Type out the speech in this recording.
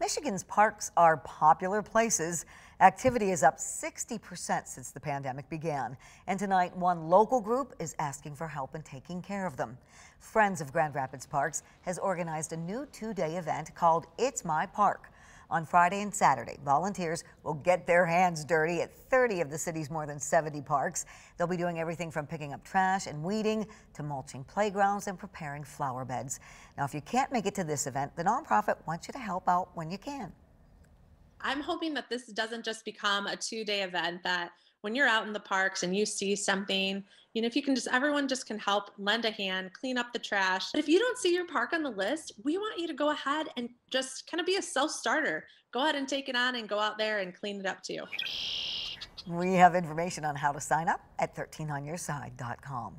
Michigan's parks are popular places. Activity is up 60% since the pandemic began. And tonight, one local group is asking for help in taking care of them. Friends of Grand Rapids Parks has organized a new two-day event called It's My Park. On Friday and Saturday, volunteers will get their hands dirty at 30 of the city's more than 70 parks. They'll be doing everything from picking up trash and weeding to mulching playgrounds and preparing flower beds. Now, if you can't make it to this event, the nonprofit wants you to help out when you can. I'm hoping that this doesn't just become a two day event that when you're out in the parks and you see something, you know, if you can just, everyone just can help lend a hand, clean up the trash. But if you don't see your park on the list, we want you to go ahead and just kind of be a self starter. Go ahead and take it on and go out there and clean it up too. We have information on how to sign up at 13onyourside.com.